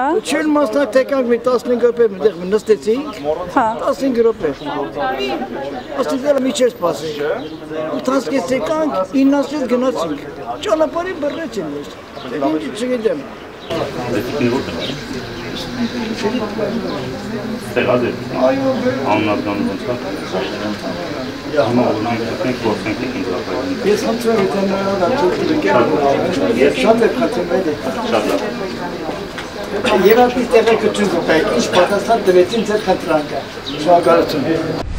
Հա։ Չեն մասնակ թեկանք մի 15 րոպե մտեղ նստեցինք։ Հա։ 15 րոպե։ Աստիճանը մի չէր սպասել։ Ութասկեց եկանք, 9-ից գնացինք։ Ճանապարհի բռնեցին մեզ։ Ինչ չգիտեմ։ Տեղած է։ Աննազգան ոնց է։ ապրել։ Ես խնդրեմ եթե նրան աջակցել Ես շատ եմ խնդրում այդ Շատ լավ։ Երաժշտի տեղեկություն կտայք, ինչ պատասխան տվեցին ձեր խնդրանքը։ Շնորհակալություն։